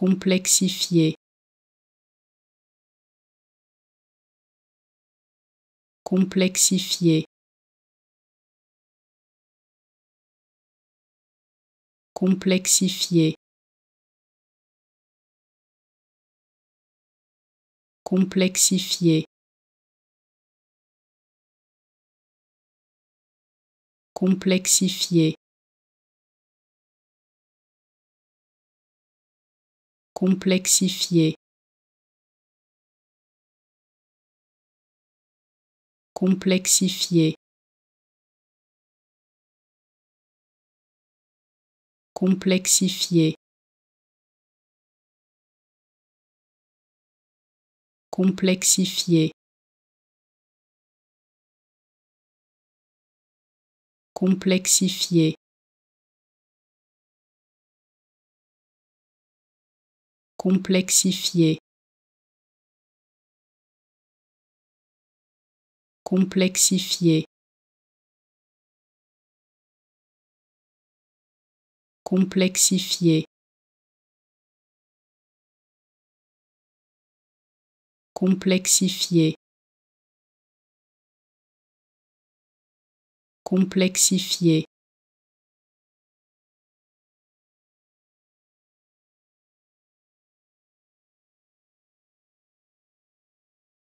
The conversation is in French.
complexifier complexifier complexifier complexifier complexifier complexifier complexifier complexifier complexifier complexifier complexifier. Complexifier. Complexifier. Complexifier. Complexifier